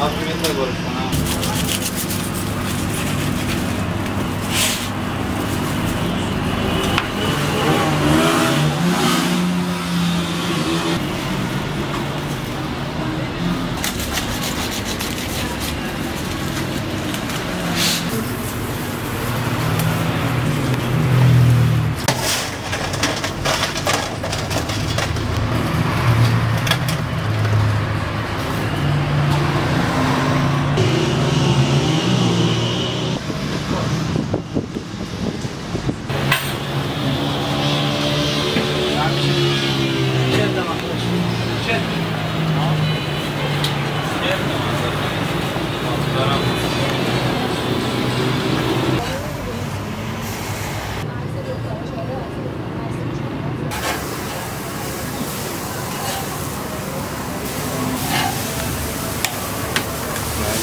Altrimenti la golfa, no?